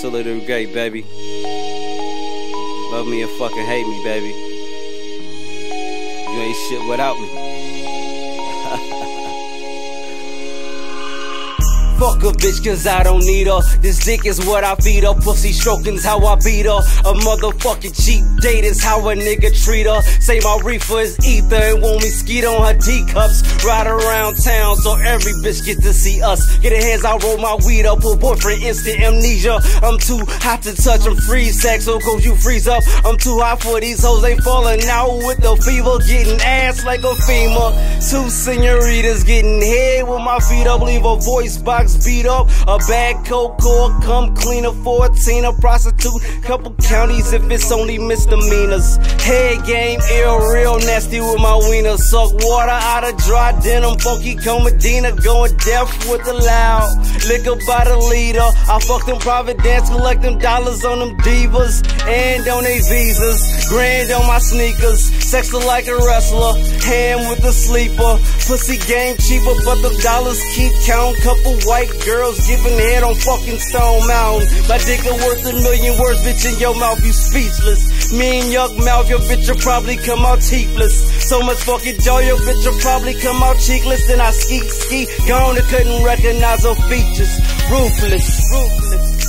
To the great, baby. Love me and fucking hate me, baby. You ain't shit without me. Fuck a bitch cause I don't need her. This dick is what I feed her. Pussy stroking's how I beat her. A motherfucking cheap date is how a nigga treat her. Say my reefer is ether and want me skeet on her D cups. Ride around town so every bitch get to see us. Get her hands, I roll my weed up. Pull boyfriend instant amnesia. I'm too hot to touch, I'm free sex. So cause you freeze up. I'm too hot for these hoes, they falling out with the fever. Getting ass like a femur. Two senoritas getting head with my feet up. Leave a voice box beat up. A bad cocoa, come clean a 14, a prostitute. Couple counties if it's only misdemeanors. Head game, ill, real nasty with my wiener. Suck water out of dry denim, funky comedina. Going deaf with the loud. Liquor by the leader. I fuck them private dance, collect them dollars on them divas. And on they visas. Grand on my sneakers. Sexer like a wrestler. Hand with the sleeper. Pussy game cheaper, but the dollars keep count. Couple white white girls giving head on fucking Stone Mountain. My dick worth a million words, bitch, in your mouth, you speechless. Me and Young Mouth, your bitch will probably come out teethless. So much fucking joy, your bitch will probably come out cheekless. Then I ski, ski, gone and couldn't recognize her features. Ruthless, ruthless.